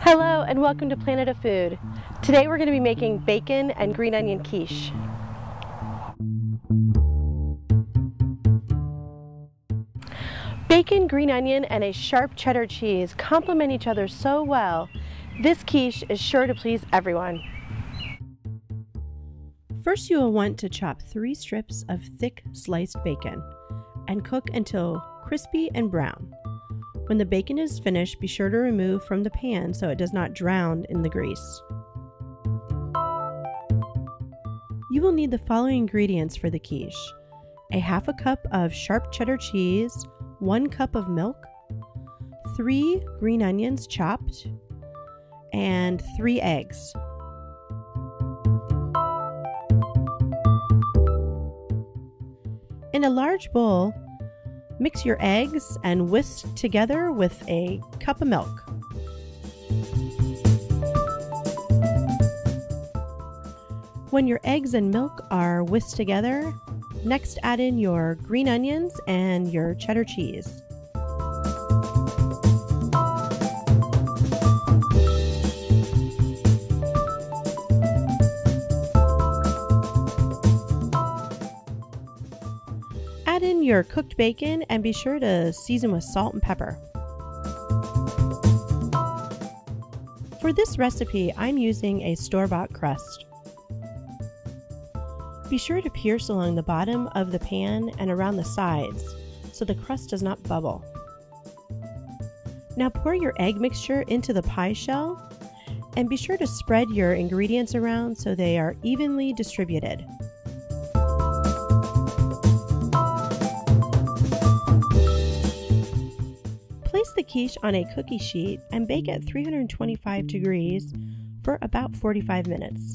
Hello and welcome to Planet of Food. Today we're going to be making bacon and green onion quiche. Bacon, green onion, and a sharp cheddar cheese complement each other so well. This quiche is sure to please everyone. First you will want to chop three strips of thick sliced bacon and cook until crispy and brown. When the bacon is finished, be sure to remove from the pan so it does not drown in the grease. You will need the following ingredients for the quiche. A half a cup of sharp cheddar cheese, one cup of milk, three green onions chopped, and three eggs. In a large bowl, mix your eggs and whisk together with a cup of milk. When your eggs and milk are whisked together, next add in your green onions and your cheddar cheese. Your cooked bacon and be sure to season with salt and pepper. For this recipe, I'm using a store-bought crust. Be sure to pierce along the bottom of the pan and around the sides so the crust does not bubble. Now pour your egg mixture into the pie shell and be sure to spread your ingredients around so they are evenly distributed. Place the quiche on a cookie sheet and bake at 325 degrees for about 45 minutes.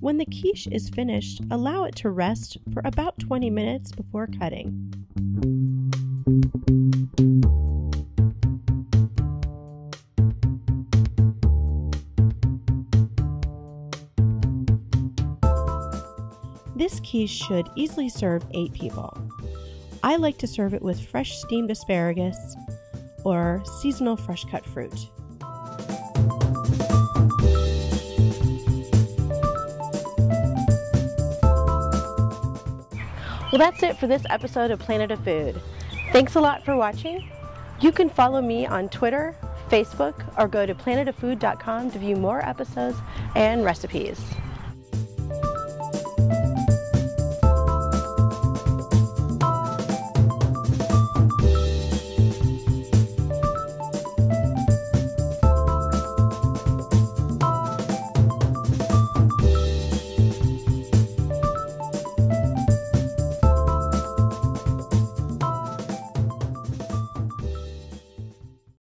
When the quiche is finished, allow it to rest for about 20 minutes before cutting. This quiche should easily serve 8 people. I like to serve it with fresh steamed asparagus or seasonal fresh cut fruit. Well, that's it for this episode of Planet of Food. Thanks a lot for watching. You can follow me on Twitter, Facebook, or go to planetoffood.com to view more episodes and recipes.